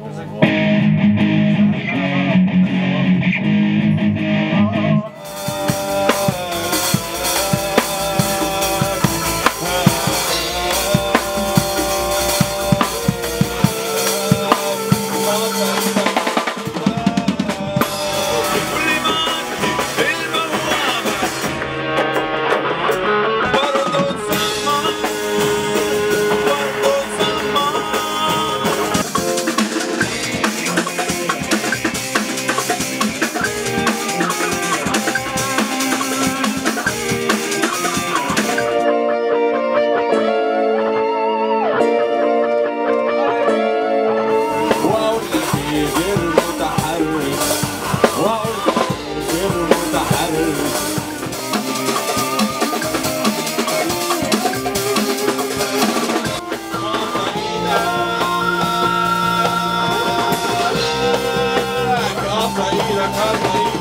There's like Jakarta.